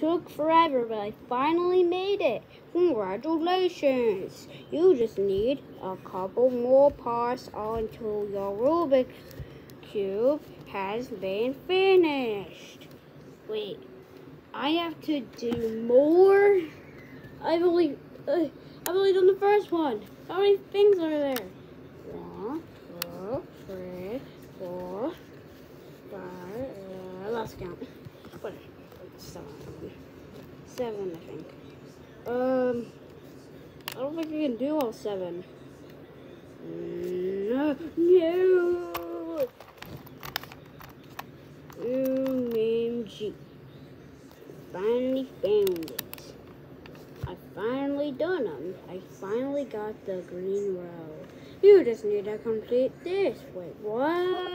took forever, but I finally made it. Congratulations! You just need a couple more parts until your Rubik's Cube has been finished. Wait, I have to do more? I've only, uh, I've only done the first one. How many things are there? One, two, three, four, five, uh, I lost count. What? Seven. Seven, I think. Um, I don't think I can do all seven. No, no. OMG. Finally found it. I finally done them. I finally got the green row. You just need to complete this. Wait, what?